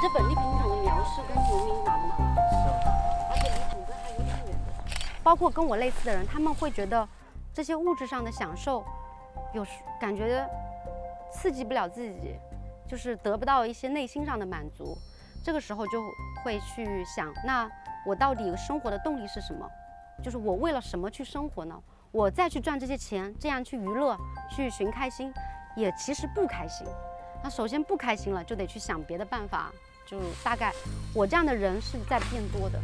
这本地品种的粮食跟农民拿的吗？是而且离土根还有点远。包括跟我类似的人，他们会觉得这些物质上的享受，有时感觉刺激不了自己，就是得不到一些内心上的满足。这个时候就会去想，那我到底生活的动力是什么？就是我为了什么去生活呢？我再去赚这些钱，这样去娱乐、去寻开心，也其实不开心。那首先不开心了，就得去想别的办法。就大概我这样的人是在变多的。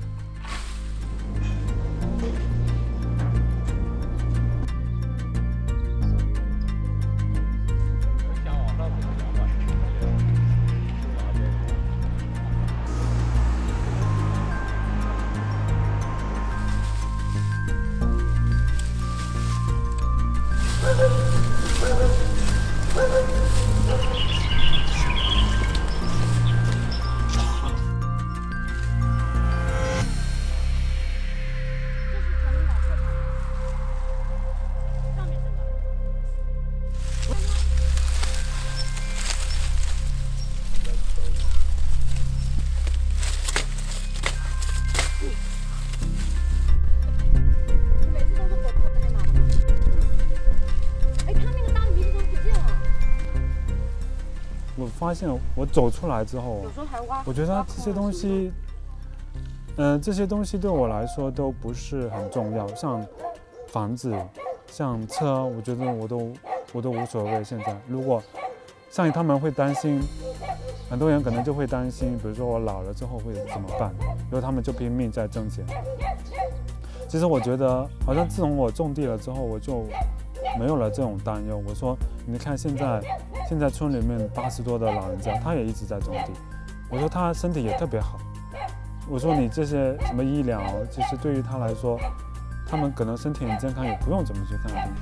我发现我走出来之后有，时候还挖。我觉得这些东西，嗯、这些东西对我来说都不是很重要，像房子、像车，我觉得我都我都无所谓。现在，如果像他们会担心，很多人可能就会担心，比如说我老了之后会怎么办，然后他们就拼命在挣钱。其实我觉得，好像自从我种地了之后，我就没有了这种担忧。我说，你看现在现在村里面八十多的老人家，他也一直在种地。我说他身体也特别好。我说你这些什么医疗，其实对于他来说，他们可能身体很健康，也不用怎么去看病。